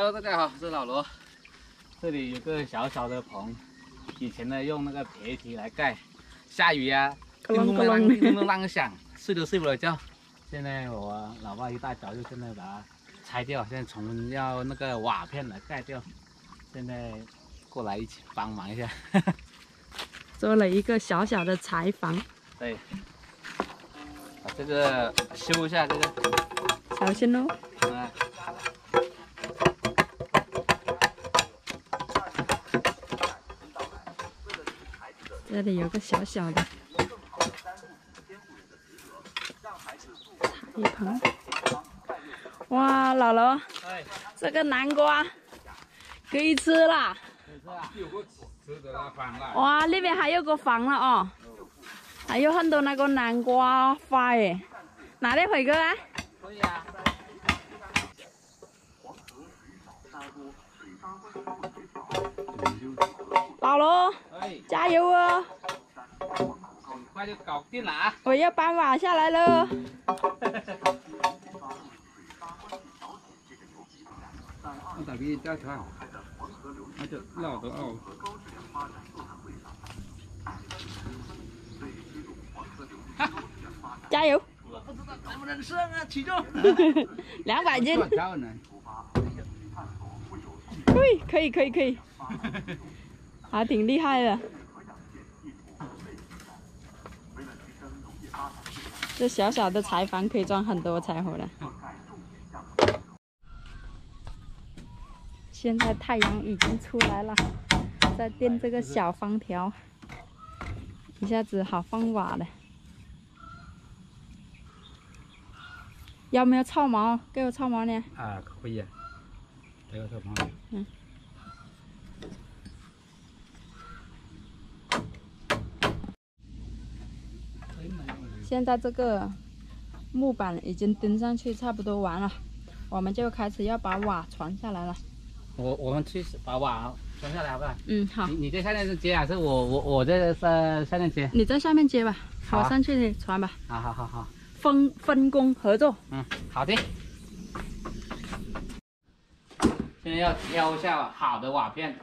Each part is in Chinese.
Hello，大家好，我是老罗。这里有个小小的棚，以前呢用那个铁皮来盖，下雨呀、咯叮咚啷啷，隆咯隆叮咚啷啷响，睡都睡不了觉。现在我老爸一大早就现在把它拆掉，现在重要那个瓦片来盖掉。现在过来一起帮忙一下。做了一个小小的柴房，对，把这个修一下这个。小心哦。这里有个小小的柴棚。哇，姥姥，这个南瓜可以吃啦！哇，那边还有个房了哦，还有很多那个南瓜花耶。拿来回哥啊！可以啊。老罗，哎，加油哦！很快就搞定了啊！我要搬瓦下来了。我大俾揸餐，我就。加油！我不知道能不能上啊，体重。两百斤，可以可以可以，还挺厉害的。这小小的柴房可以装很多柴火了。现在太阳已经出来了，在垫这个小方条，一下子好放瓦了。要没有草毛？给我草毛呢？啊，可以啊。睇個頭旁。现在这个木板已经钉上去，差不多完了，我们就开始要把瓦传下来了。我我们去把瓦传下来好不好？嗯，好你，你在下面接还是我我我在上下面接？你在下面接吧，我上去传吧，好好好好，分分工合作。嗯，好的。现在要挑一下好的瓦片，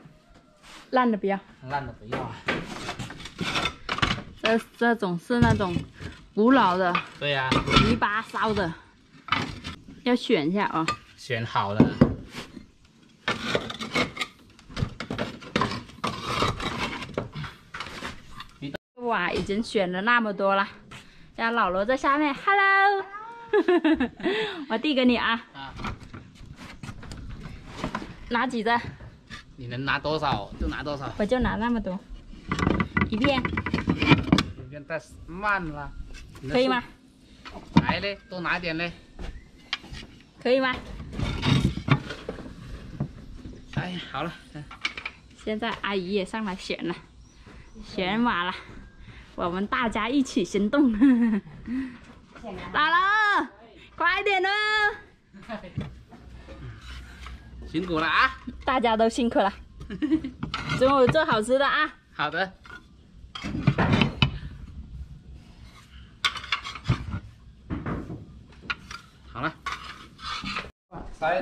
烂的不要，烂的不要啊。这这种是那种古老的对呀、泥巴烧的，要选一下啊、选好的。哇已经选了那么多了，让老罗在下面，Hello，我递给你啊，啊，拿几个？你能拿多少？就拿多少，我就拿那么多，一片。有点太慢了。可以吗？来嘞，多拿点嘞。可以吗？哎，好了，现在阿姨也上来选了，选瓦了，我们大家一起行动。打了，快点哦！辛苦了啊。大家都辛苦了，中午做好吃的啊！好的。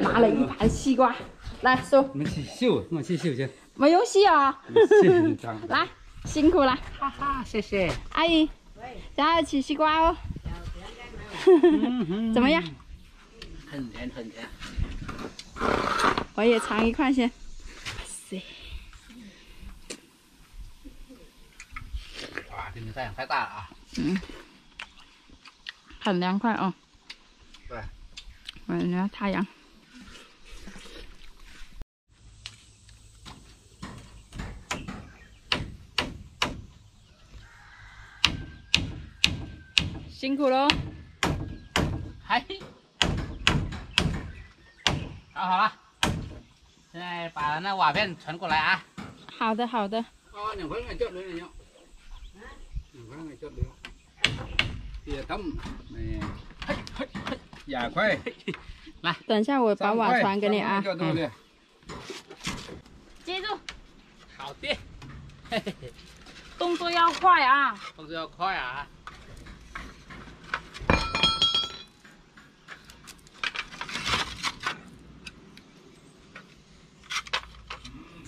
拿了一盘西瓜，来收，你们去秀，我去秀去。没用洗啊！来，辛苦了，哈哈，谢谢。阿姨，加一起西瓜哦。怎么样？很甜很甜。我也尝一块先。哇，今天太阳太大了啊！嗯很凉快哦。对。我人家太阳。辛苦喽！嗨，好好了，现在把那瓦片传过来啊！好的，好的。哦，兩塊咪捽你嚟咗。兩塊咪捽你。啲咁，誒，嘿嘿嘿，廿塊。等一下我把瓦传给你啊。三塊捽到你。接住，好的，嘿嘿嘿，动作要快啊！动作要快啊！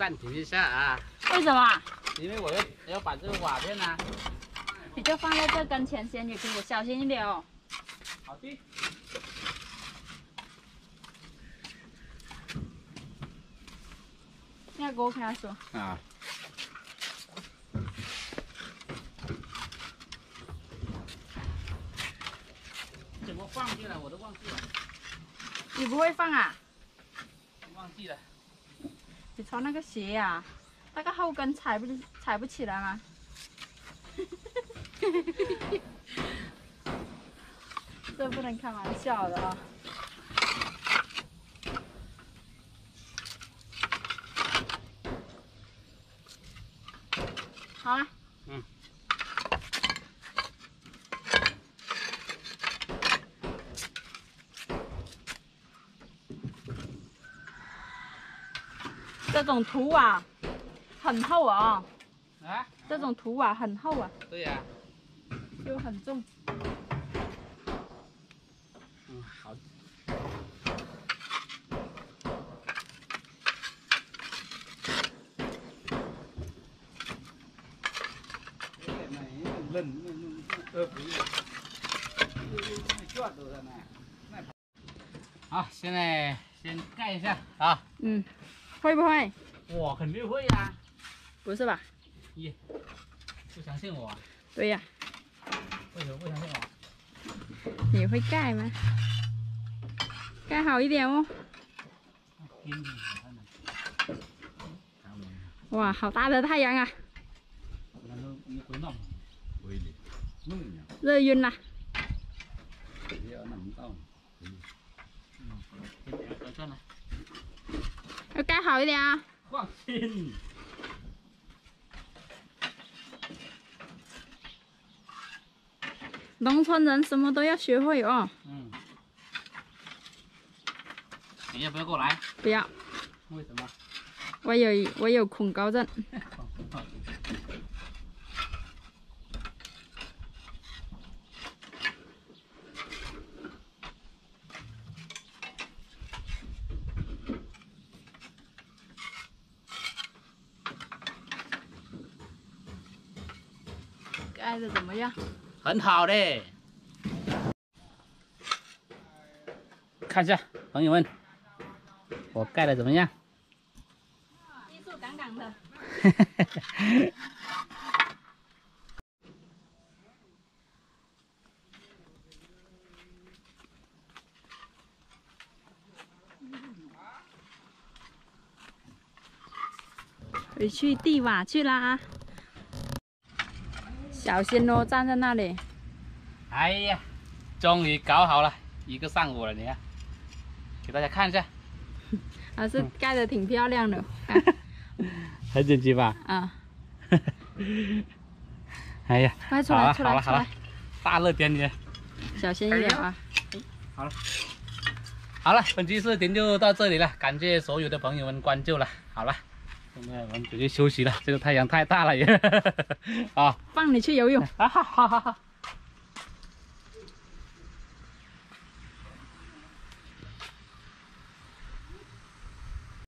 暂停一下啊，为什么？因为我要要把这个瓦片呢、你就放在这跟前先你给我，小心一点哦。好的。要给我跟他说，啊，怎么放进来我都忘记了，你不会放啊？忘记了。你穿那个鞋呀、那个后跟踩不踩不起来吗？这不能开玩笑的啊！好了，嗯。这种土瓦很厚啊、啊？这种土瓦很厚啊，对呀、又很重。嗯，好。好，现在先盖一下啊。嗯，会不会？我肯定会呀、不是吧？咦，不相信我啊？对呀、为什么不相信我？你会盖吗？盖好一点哦。哇，好大的太阳啊，热晕了。要盖好一点啊。放心。农村人什么都要学会哦。嗯。你要不要过来？不要，为什么？我有我有恐高症。盖的怎么样？很好嘞。看一下，朋友们，我盖的怎么样？技术杠杠的。回去地瓦去啦！小心哦，站在那里。哎呀，终于搞好了，一个上午了，你看，给大家看一下，还 是盖的挺漂亮的。很整齐吧？啊，哎呀，快出来，出来，出来好了好了，，大热天的。小心一点啊！好了好了，本期视频就到这里了，感谢所有的朋友们关注了。好了，现在我们准备休息了，这个太阳太大了也。啊，放你去游泳。啊哈哈哈哈。